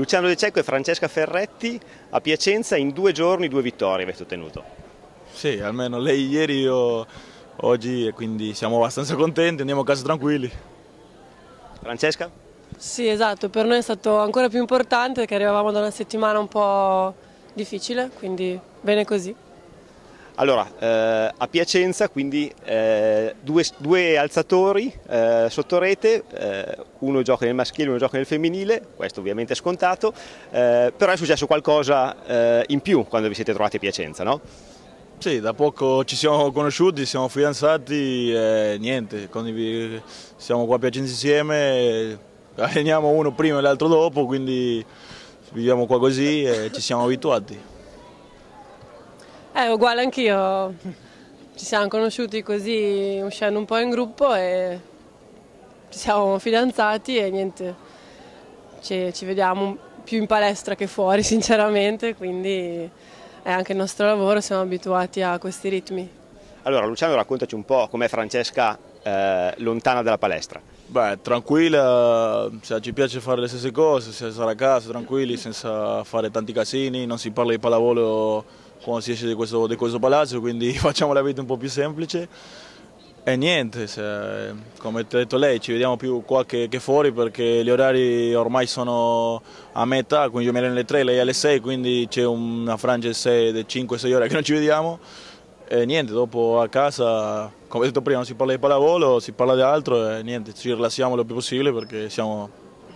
Luciano De Cecco e Francesca Ferretti a Piacenza in due giorni due vittorie avete ottenuto. Sì, almeno lei ieri io oggi e quindi siamo abbastanza contenti, andiamo a casa tranquilli. Francesca? Sì, esatto, per noi è stato ancora più importante perché arrivavamo da una settimana un po' difficile, quindi bene così. Allora, eh, a Piacenza quindi eh, due, due, alzatori eh, sotto rete, eh, uno gioca nel maschile, uno gioca nel femminile, questo ovviamente è scontato, eh, però è successo qualcosa eh, in più quando vi siete trovati a Piacenza, no? Sì, da poco ci siamo conosciuti, siamo fidanzati e niente, siamo qua a Piacenza insieme, alleniamo uno prima e l'altro dopo, quindi viviamo qua così e ci siamo abituati. Eh, uguale anch'io. Ci siamo conosciuti così uscendo un po' in gruppo e ci siamo fidanzati e niente, ci, ci vediamo più in palestra che fuori sinceramente, quindi è anche il nostro lavoro, siamo abituati a questi ritmi. Allora Luciano raccontaci un po' com'è Francesca eh, lontana dalla palestra. Beh, tranquilla, cioè, ci piace fare le stesse cose, stare a casa tranquilli, senza fare tanti casini, non si parla di pallavolo quando si esce di questo, questo palazzo, quindi facciamo la vita un po' più semplice. E niente, se, come ha detto lei, ci vediamo più qua che, che, fuori perché gli orari ormai sono a metà, quindi io mi alleno alle 3, lei alle 6, quindi c'è una frangia di 5-6 ore che non ci vediamo. E niente, dopo a casa, come detto prima, non si parla di pallavolo, si parla di altro e niente, ci rilassiamo il più possibile perché siamo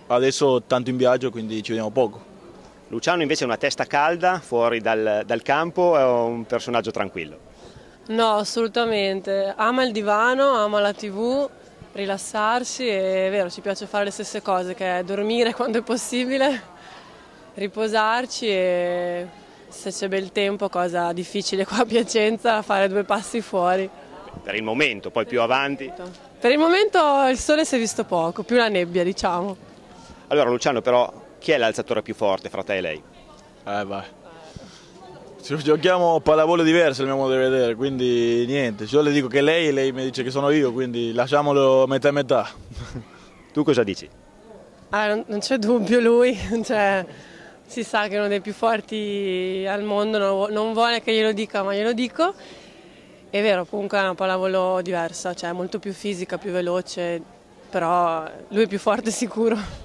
adesso tanto in viaggio, quindi ci vediamo poco. Luciano invece è una testa calda fuori dal, dal campo, è un personaggio tranquillo. No, assolutamente. Ama il divano, ama la tv, rilassarsi e è vero, ci piace fare le stesse cose, che è dormire quando è possibile, riposarci e se c'è bel tempo, cosa difficile qua a Piacenza, fare due passi fuori. Per il momento, poi più avanti? Per il momento il sole si è visto poco, più la nebbia diciamo. Allora Luciano però chi è l'alzatore più forte fra te e lei? Eh vai. Ci giochiamo pallavolo diverso il mio modo di vedere, quindi niente. Io le dico che lei e lei mi dice che sono io, quindi lasciamolo metà e metà. Tu cosa dici? Ah, non, c'è dubbio lui, cioè, si sa che è uno dei più forti al mondo, non, non vuole che glielo dica ma glielo dico. È vero, comunque è una pallavolo diversa, cioè molto più fisica, più veloce, però lui è più forte sicuro.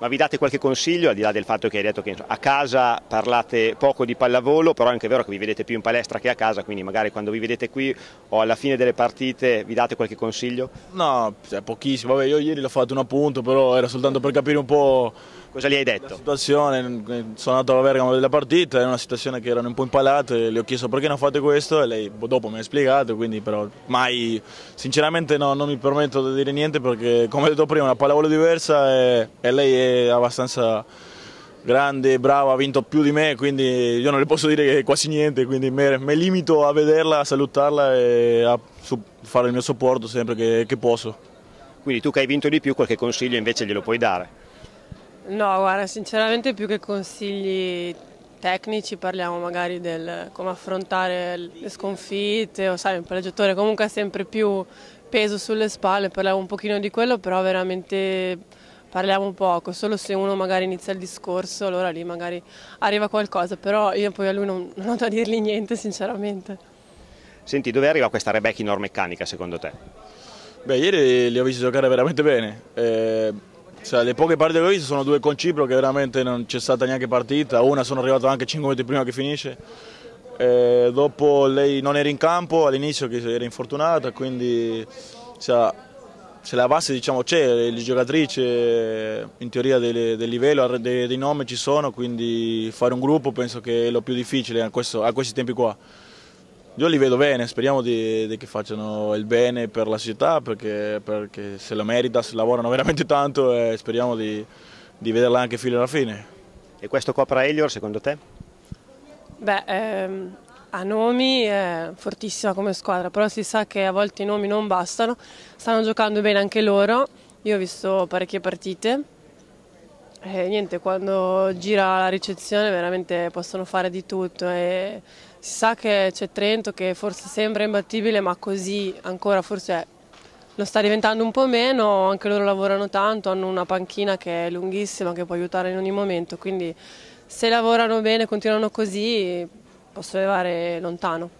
Ma vi date qualche consiglio, al di là del fatto che hai detto che a casa parlate poco di pallavolo, però è anche vero che vi vedete più in palestra che a casa, quindi magari quando vi vedete qui o alla fine delle partite vi date qualche consiglio? No, cioè, pochissimo, Vabbè, io ieri l'ho fatto un appunto, però era soltanto per capire un po' Cosa gli hai detto? La situazione, sono andato a Bergamo della partita, era una situazione che erano un po' impalate, le ho chiesto perché non fate questo e lei dopo mi ha spiegato, quindi però mai, sinceramente no, non mi permetto di dire niente perché come ho detto prima è una pallavolo diversa e, e lei è abbastanza grande, brava, ha vinto più di me, quindi io non le posso dire quasi niente, quindi mi limito a vederla, a salutarla e a fare il mio supporto sempre che, che posso. Quindi tu che hai vinto di più qualche consiglio invece glielo puoi dare? No, guarda, sinceramente più che consigli tecnici parliamo magari del come affrontare le sconfitte o sai, un palleggiatore comunque ha sempre più peso sulle spalle, parliamo un pochino di quello, però veramente parliamo poco, solo se uno magari inizia il discorso allora lì magari arriva qualcosa, però io poi a lui non, non ho da dirgli niente sinceramente. Senti, dove arriva questa Rebecca in meccanica secondo te? Beh, ieri li ho visti giocare veramente bene. Eh cioè, le poche partite che ho visto sono due con Cipro che veramente non c'è stata neanche partita, una sono arrivato anche 5 minuti prima che finisce. E dopo lei non era in campo all'inizio che era infortunata, quindi cioè, se la base diciamo, c'è, le giocatrici in teoria del, del livello, dei, dei nomi ci sono, quindi fare un gruppo penso che è lo più difficile a, questo, a questi tempi qua. Io li vedo bene, speriamo di, di che facciano il bene per la società perché, perché se lo merita, se lavorano veramente tanto e speriamo di, di vederla anche fino alla fine. E questo Copra Elior secondo te? Beh, ehm, a nomi è fortissima come squadra, però si sa che a volte i nomi non bastano, stanno giocando bene anche loro, io ho visto parecchie partite e niente, quando gira la ricezione veramente possono fare di tutto e si sa che c'è Trento che forse sembra imbattibile ma così ancora forse lo sta diventando un po' meno, anche loro lavorano tanto, hanno una panchina che è lunghissima, che può aiutare in ogni momento, quindi se lavorano bene, continuano così, posso arrivare lontano.